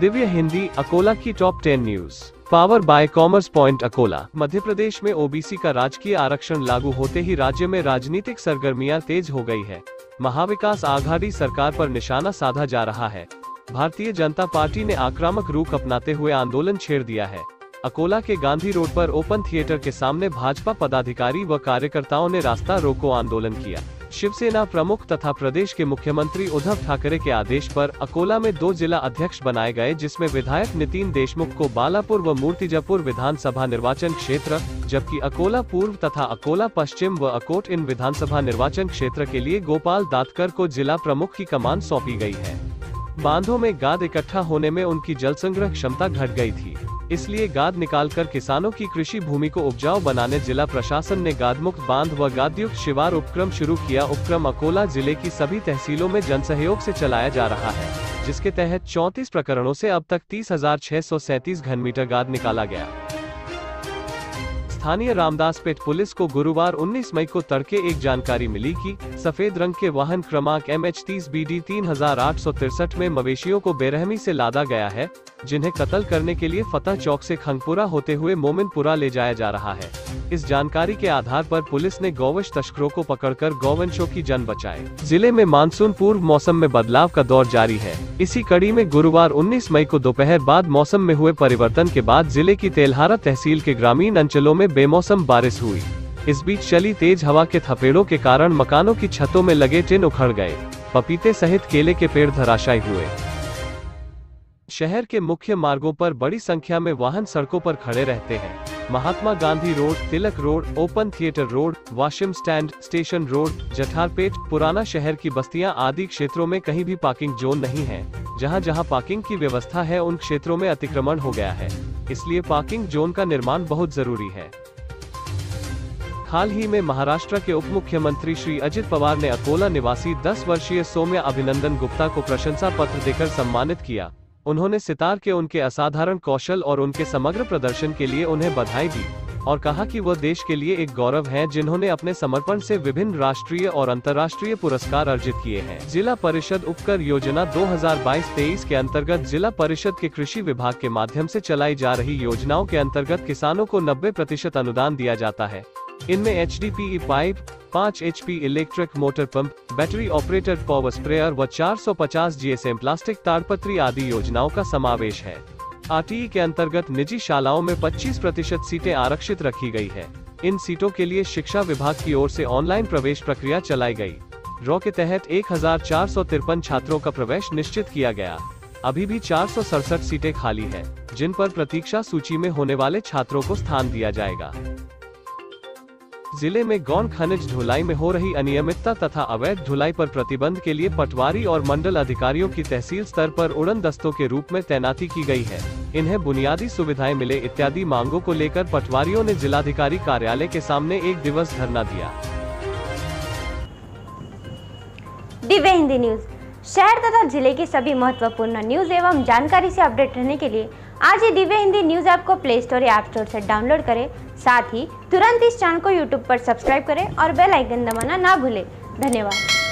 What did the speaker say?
दिव्य हिंदी अकोला की top ten news power by commerce point Akola, Madhya Pradesh में OBC का राजकीय आरक्षण लागू होते ही राज्य में राजनीतिक सरगर्मियाँ तेज हो गई है। महाविकास आघाड़ी सरकार पर निशाना साधा जा रहा है। भारतीय जनता पार्टी ने आक्रामक रुख अपनाते हुए आंदोलन छेड़ दिया है। अकोला के गांधी रोड पर ओपन थिएटर के सामने भाजपा पदाधिकारी व कार्यकर्ताओं ने रास्ता रोको आंदोलन किया। शिवसेना प्रमुख तथा प्रदेश के मुख्यमंत्री उद्धव ठाकरे के आदेश पर अकोला में दो जिला अध्यक्ष बनाए गए, जिसमें विधायक नितिन देशमुख को बालापुर व मूर्तिजापुर विधानसभा निर्वाचन क्षेत्र, जबकि अकोला पूर्व तथा अकोला पश्चिम व अकोट इन विधानसभा निर्वाचन क्षेत्र के लिए गोपाल दातकर को जिला प्रमुख की कमान सौंपी गई है। बांधों में गाद इकट्ठा होने में उनकी जल संग्रह क्षमता घट गई थी। इसलिए गाद निकालकर किसानों की कृषि भूमि को उपजाऊ बनाने जिला प्रशासन ने गाद मुक्त बाँध व गादयुक्त शिवार उपक्रम शुरू किया। उपक्रम अकोला ज़िले की सभी तहसीलों में जन सहयोग से चलाया जा रहा है, जिसके तहत 34 प्रकरणों से अब तक तीस हज़ार छह सौ सैंतीस घन मीटर गाद निकाला गया। स्थानीय रामदासपेट पुलिस को गुरुवार 19 मई को तड़के एक जानकारी मिली कि सफ़ेद रंग के वाहन क्रमांक एम एच तीस बी डी तीन में मवेशियों को बेरहमी से लादा गया है जिन्हें कत्ल करने के लिए फतेह चौक से खंगपुरा होते हुए मोमिनपुरा ले जाया जा रहा है। इस जानकारी के आधार पर पुलिस ने गौवंश तस्करों को पकड़कर गौवंशों की जान बचाए ज़िले में मानसून पूर्व मौसम में बदलाव का दौर जारी है। इसी कड़ी में गुरुवार 19 मई को दोपहर बाद मौसम में हुए परिवर्तन के बाद ज़िले की तेलहारा तहसील के ग्रामीण अंचलों में बेमौसम बारिश हुई। इस बीच चली तेज हवा के थपेड़ों के कारण मकानों की छतों में लगे टिन उखड़ गए। पपीते सहित केले के पेड़ धराशायी हुए। शहर के मुख्य मार्गों पर बड़ी संख्या में वाहन सड़कों पर खड़े रहते हैं। Mahatma Gandhi road, Tilak road, open theatre road, Washim stand station road, Jatharpeth, पुराना शहर की बस्तियाँ आदि क्षेत्रों में कहीं भी पार्किंग जोन नहीं है। जहाँ जहाँ पार्किंग की व्यवस्था है, उन क्षेत्रों में अतिक्रमण हो गया है। इसलिए पार्किंग जोन का निर्माण बहुत ज़रूरी है। हाल ही में महाराष्ट्र के उप मुख्यमंत्री श्री अजित पवार ने अकोला निवासी 10 वर्षीय सौम्य अभिनंदन गुप्ता को प्रशंसा पत्र देकर सम्मानित किया। उन्होंने सितार के उनके असाधारण कौशल और उनके समग्र प्रदर्शन के लिए उन्हें बधाई दी और कहा कि वह देश के लिए एक गौरव हैं जिन्होंने अपने समर्पण से विभिन्न राष्ट्रीय और अंतर्राष्ट्रीय पुरस्कार अर्जित किए हैं। जिला परिषद उपकर योजना 2022-23 के अंतर्गत जिला परिषद के कृषि विभाग के माध्यम से चलाई जा रही योजनाओं के अंतर्गत किसानों को 90 प्रतिशत अनुदान दिया जाता है। इनमें एच डी पाइप पाँच H electric motor pump battery operated power sprayer व 450 जीएसएम प्लास्टिक ताड़पत्री आदि योजनाओं का समावेश है। आरटीई के अंतर्गत निजी शालाओं में 25 प्रतिशत सीटें आरक्षित रखी गई है। इन सीटों के लिए शिक्षा विभाग की ओर से ऑनलाइन प्रवेश प्रक्रिया चलाई गई। ड्रॉ के तहत एक हज़ार चार सौ तिरपन छात्रों का प्रवेश निश्चित किया गया। अभी भी चार सौ सड़सठ सीटें खाली है, जिन पर प्रतीक्षा सूची में होने वाले छात्रों को स्थान दिया जाएगा। ज़िले में गौन खनिज ढुलाई में हो रही अनियमितता तथा अवैध ढुलाई पर प्रतिबंध के लिए पटवारी और मंडल अधिकारियों की तहसील स्तर पर उड़न दस्तों के रूप में तैनाती की गई है। इन्हें बुनियादी सुविधाएँ मिले इत्यादि मांगों को लेकर पटवारियों ने जिलाधिकारी कार्यालय के सामने एक दिवस धरना दिया। दिव्य हिंदी न्यूज़। शहर तथा ज़िले की सभी महत्वपूर्ण न्यूज़ एवं जानकारी से अपडेट रहने के लिए आज ही दिव्य हिंदी न्यूज़ ऐप को प्ले स्टोर या स्टोर से डाउनलोड करें। साथ ही तुरंत इस चैनल को यूट्यूब पर सब्सक्राइब करें और बेल आइकन दबाना ना भूलें। धन्यवाद।